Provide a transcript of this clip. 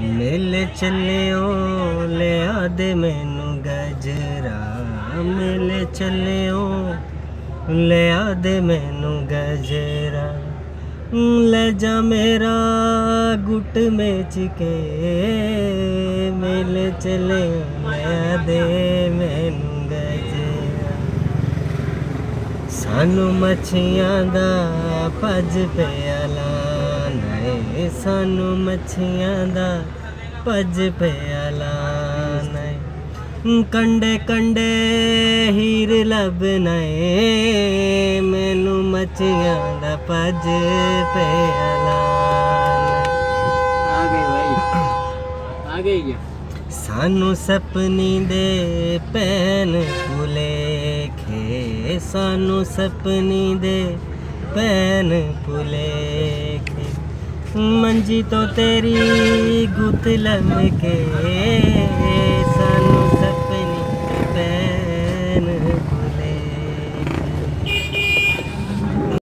ਮੇਲੇ ਚੱਲਿਓ, ਲਿਆ ਦੇ ਮੈਨੂੰ ਗਜਰਾ ਮੇਲੇ ਚੱਲਿਓ, ਲਿਆ ਦੇ ਮੈਨੂੰ ਗਜਰਾ ਲੈ ਜਾ ਮੇਰਾ ਗੁੱਟ ਮੇਚ ਕੇ। ਮੇਲੇ ਚੱਲਿਓ, ਲਿਆ ਦੇ ਮੈਨੂੰ ਗਜਰਾ ਸਾਨੂੰ ਮੱਛੀਆਂ ਦਾ ਭੱਜ ਪਿਆ। ਨਹੀਂ ਸਾਨੂੰ ਮੱਛੀਆਂ ਦਾ ਭੱਜ ਪਿਆਲਾ ਨਹੀਂ। ਕੰਡੇ ਕੰਡੇ ਹੀਰ ਲੱਭਣਾ ਏ ਮੈਨੂੰ ਮੱਛੀਆਂ ਦਾ ਭੱਜ ਪਿਆਲਾ ਆ ਗਏ ਭਾਈ ਆ ਗਏ ਜੀ। ਸਾਨੂੰ ਸਪਨੀ ਦੇ ਪੈਨ ਭੁਲੇਖੇ ਸਾਨੂੰ ਸਪਨੀ ਦੇ ਪੈਨ ਭੁਲੇਖੇ। ਮੰਜੀ ਤੋਂ ਤੇਰੀ ਗੁੱਤ ਲੰਮ ਕੇ ਸਾਨੂੰ।